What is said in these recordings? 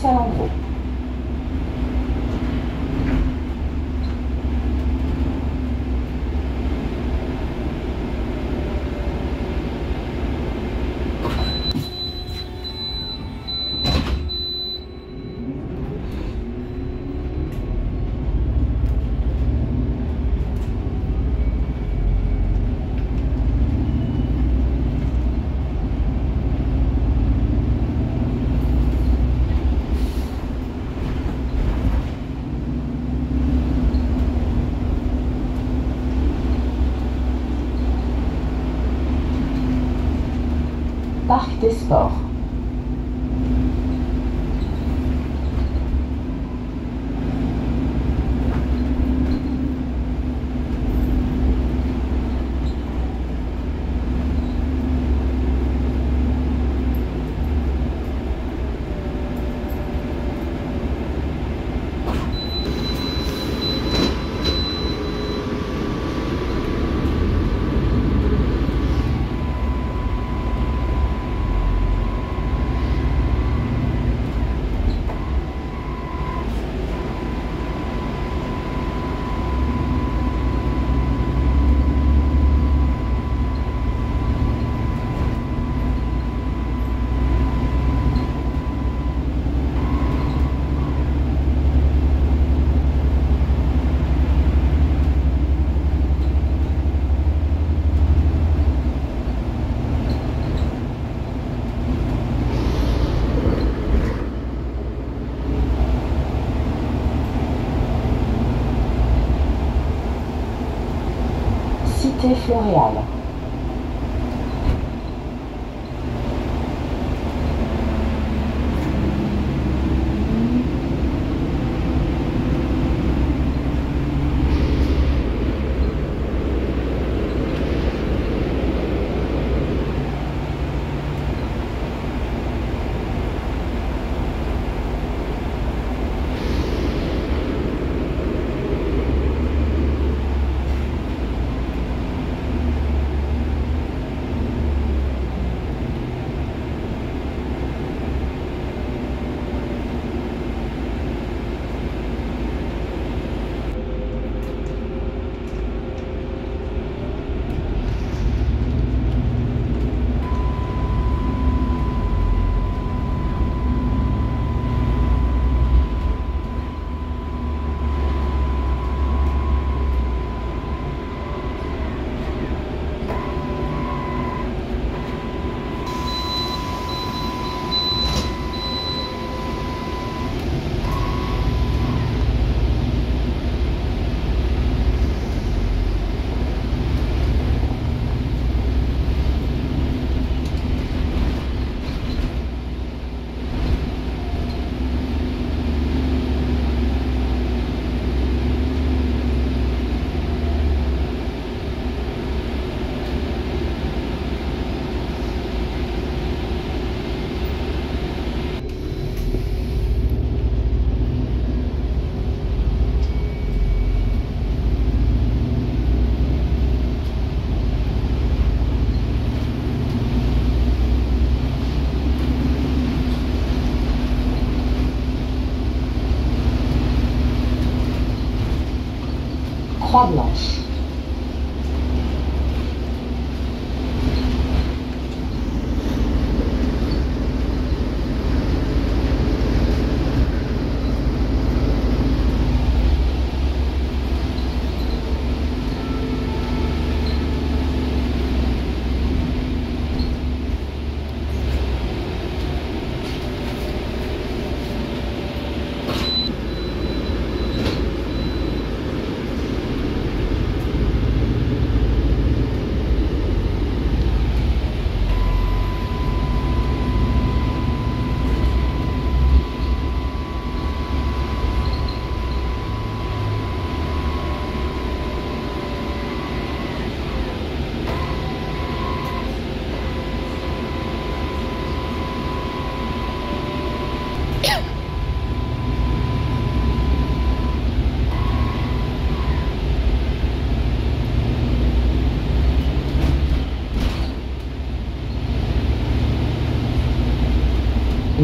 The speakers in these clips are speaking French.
千葉。Des Sports. surreal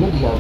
খুব বড়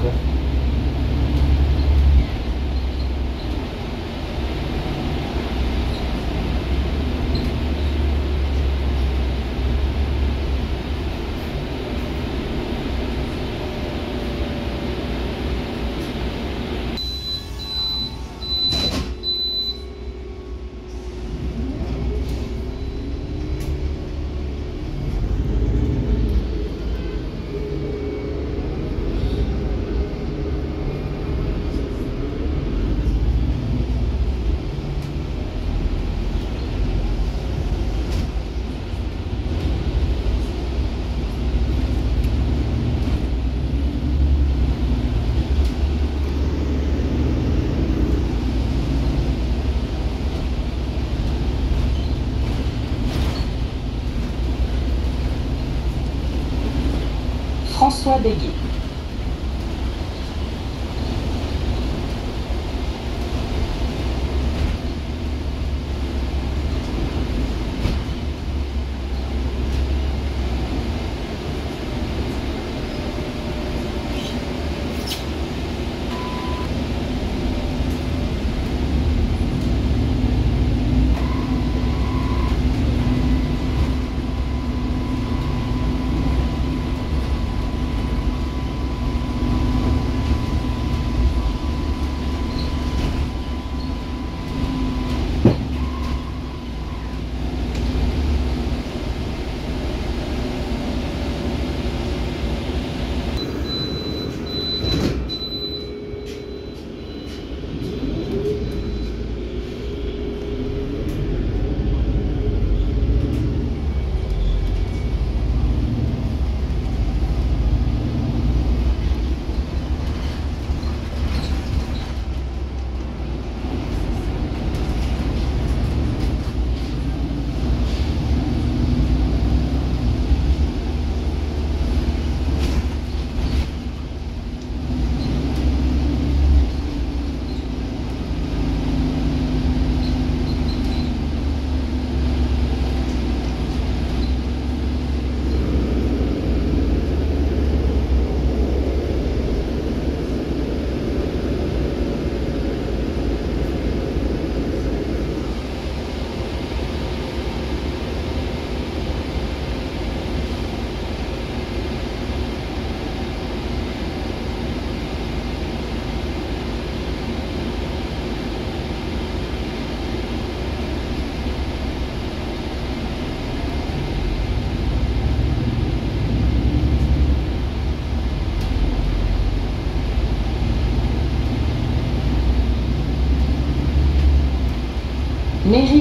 sua Begui.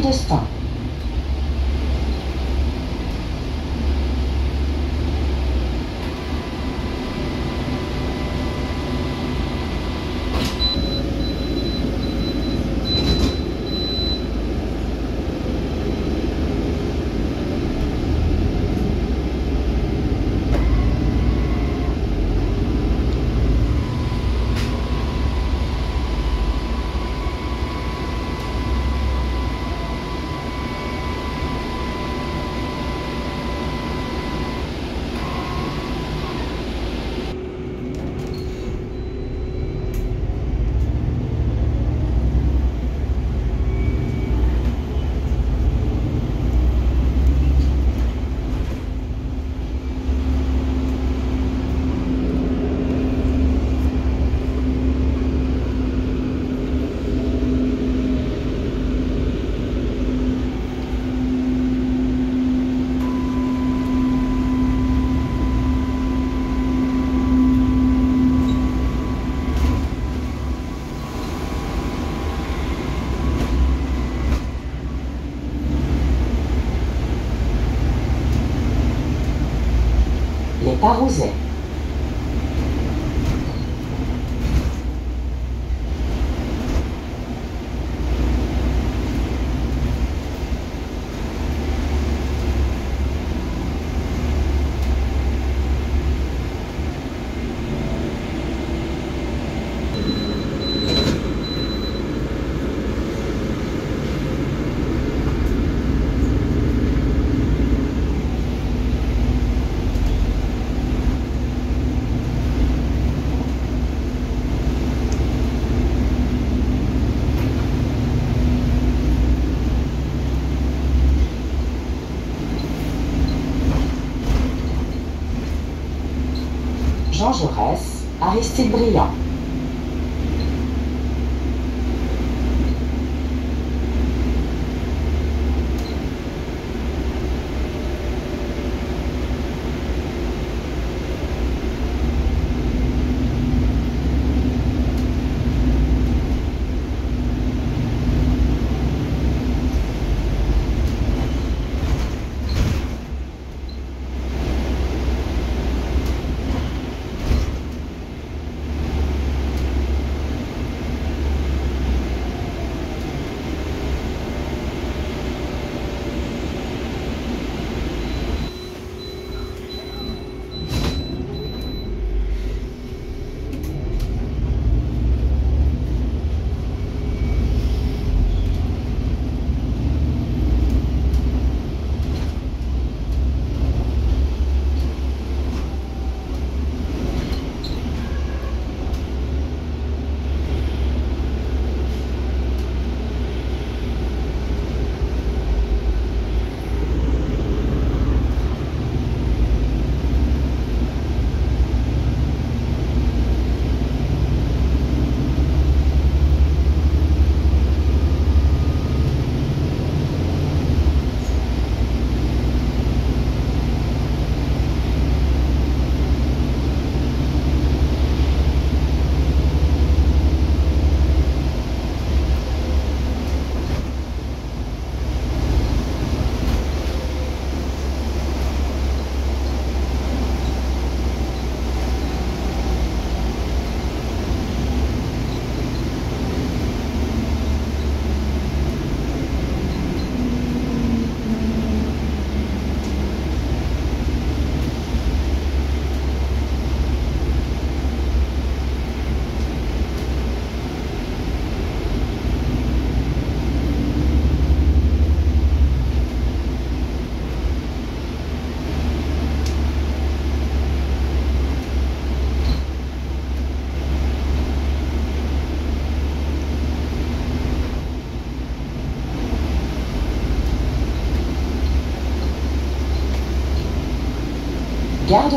листа. Tá, Carrosé. Аисти Брия.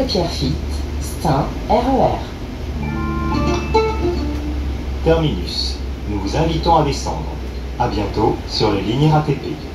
Pierrefitte, Stein, RER. Terminus. Nous vous invitons à descendre. À bientôt sur les lignes RATP.